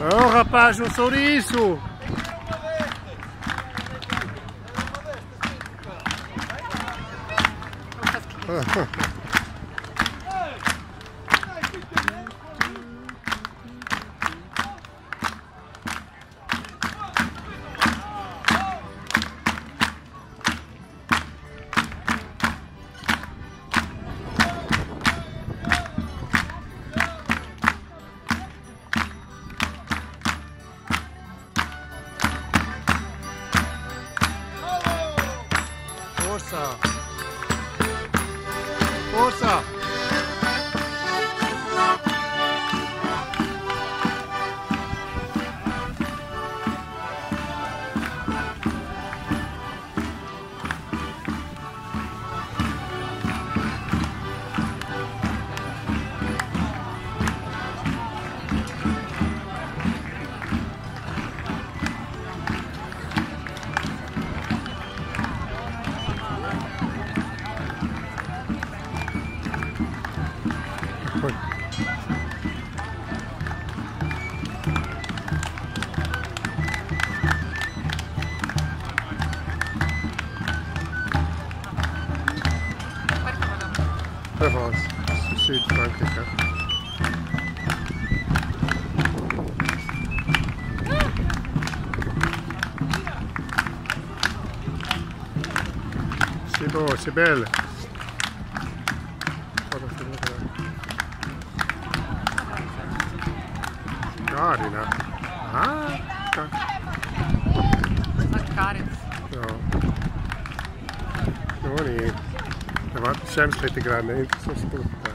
Oh rapaz, não sou isso! Forza! Poi. Per forza, sì, sì, anche qua. Bella. Guarda, sì, guarda. Carina. Ah, ca- Mancare. no. Buoni. Guarda, sempre te grande, è interessante.